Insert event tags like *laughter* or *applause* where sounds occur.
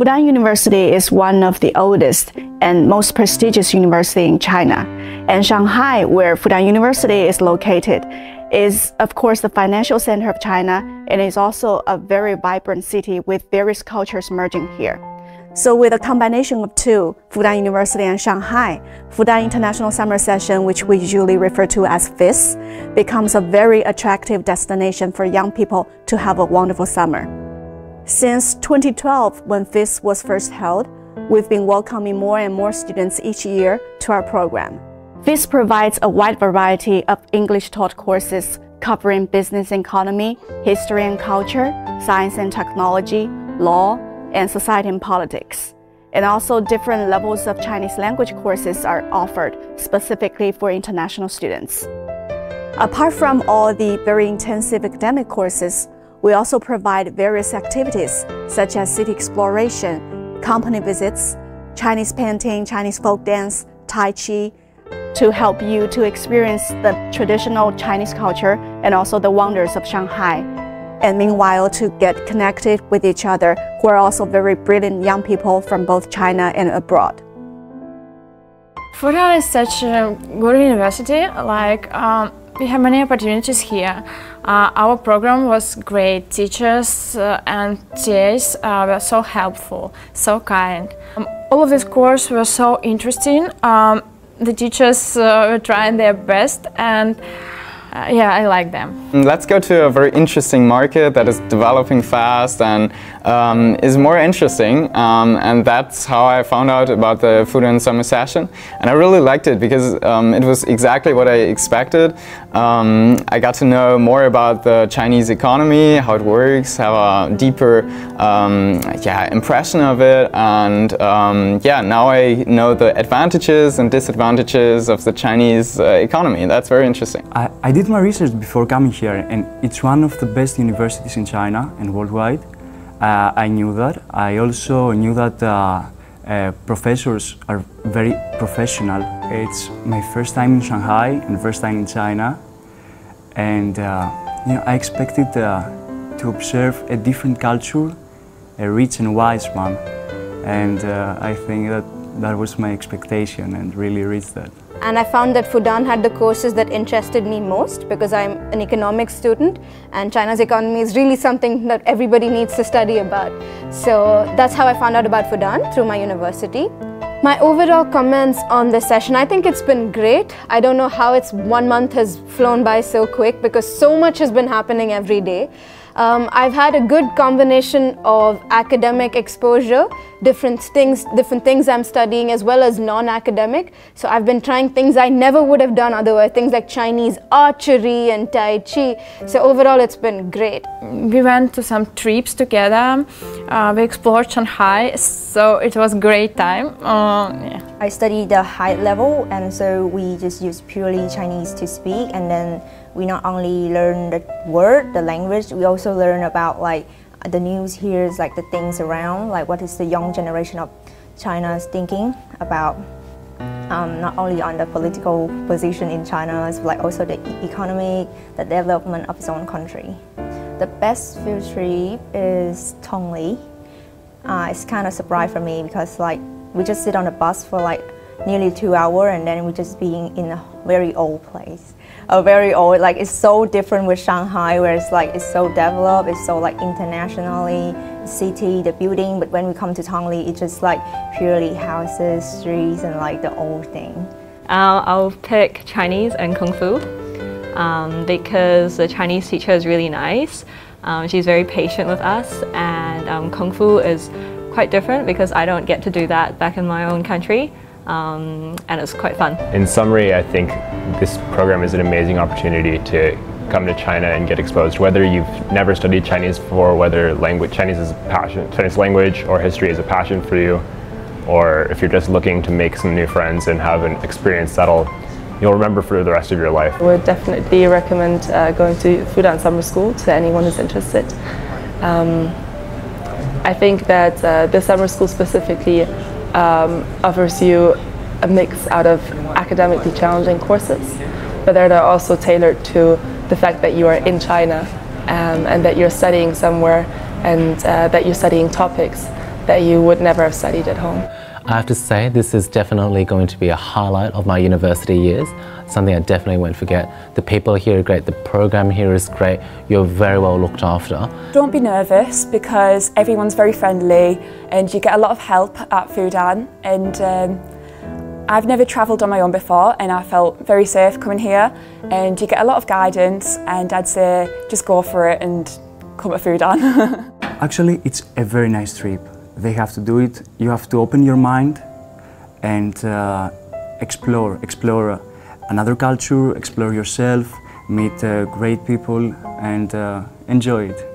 Fudan University is one of the oldest and most prestigious university in China. And Shanghai, where Fudan University is located, is of course the financial center of China and is also a very vibrant city with various cultures merging here. So with a combination of two, Fudan University and Shanghai, Fudan International Summer Session, which we usually refer to as FIS, becomes a very attractive destination for young people to have a wonderful summer. Since 2012, when FIS was first held, we've been welcoming more and more students each year to our program. FIS provides a wide variety of English taught courses covering business and economy, history and culture, science and technology, law, and society and politics. And also different levels of Chinese language courses are offered specifically for international students. Apart from all the very intensive academic courses, we also provide various activities such as city exploration, company visits, Chinese painting, Chinese folk dance, Tai Chi, to help you to experience the traditional Chinese culture and also the wonders of Shanghai. And meanwhile, to get connected with each other, who are also very brilliant young people from both China and abroad. Fudan is such a good university. Like um, we have many opportunities here. Uh, our program was great. Teachers uh, and TAs uh, were so helpful, so kind. Um, all of these courses were so interesting. Um, the teachers uh, were trying their best and uh, yeah, I like them. Let's go to a very interesting market that is developing fast and um, is more interesting. Um, and that's how I found out about the Fudan Summer Session. And I really liked it because um, it was exactly what I expected. Um, I got to know more about the Chinese economy, how it works, have a deeper um, yeah, impression of it. And um, yeah, now I know the advantages and disadvantages of the Chinese uh, economy. That's very interesting. I, I did my research before coming here and it's one of the best universities in China and worldwide. Uh, I knew that. I also knew that uh, uh, professors are very professional. It's my first time in Shanghai and first time in China. And uh, you know, I expected uh, to observe a different culture, a rich and wise one. And uh, I think that that was my expectation and really reached that. And I found that Fudan had the courses that interested me most because I'm an economics student and China's economy is really something that everybody needs to study about. So that's how I found out about Fudan through my university. My overall comments on this session, I think it's been great. I don't know how it's one month has flown by so quick because so much has been happening every day. Um, I've had a good combination of academic exposure, different things, different things I'm studying as well as non-academic. So I've been trying things I never would have done otherwise, things like Chinese archery and Tai Chi. So overall it's been great. We went to some trips together. Uh, we explored Shanghai, so it was great time. Uh, yeah. I studied the high level and so we just use purely Chinese to speak and then we not only learn the word, the language, we also learn about like the news here is like the things around, like what is the young generation of China's thinking about um, not only on the political position in China, but like also the economic, the development of its own country. The best field trip is Tongli. Uh, it's kind of surprise for me because like we just sit on a bus for like nearly two hours and then we just being in a very old place a very old, like it's so different with Shanghai where it's like it's so developed, it's so like internationally city, the building, but when we come to Tongli, it's just like purely houses, streets, and like the old thing. Uh, I'll pick Chinese and Kung Fu um, because the Chinese teacher is really nice. Um, she's very patient with us and um, Kung Fu is quite different because I don't get to do that back in my own country um, and it's quite fun. In summary, I think this program is an amazing opportunity to come to China and get exposed. Whether you've never studied Chinese before, whether language, Chinese is a passion, Chinese language or history is a passion for you, or if you're just looking to make some new friends and have an experience that'll you'll remember for the rest of your life. I would definitely recommend uh, going to Fudan Summer School to anyone who's interested. Um, I think that uh, the summer school specifically um, offers you a mix out of academically challenging courses, but that are also tailored to the fact that you are in China um, and that you're studying somewhere and uh, that you're studying topics that you would never have studied at home. I have to say this is definitely going to be a highlight of my university years, something I definitely won't forget. The people here are great, the program here is great, you're very well looked after. Don't be nervous because everyone's very friendly and you get a lot of help at Fudan and um, I've never travelled on my own before and I felt very safe coming here and you get a lot of guidance and I'd say just go for it and come to Fudan. *laughs* Actually, it's a very nice trip they have to do it. You have to open your mind and uh, explore, explore another culture, explore yourself, meet uh, great people and uh, enjoy it.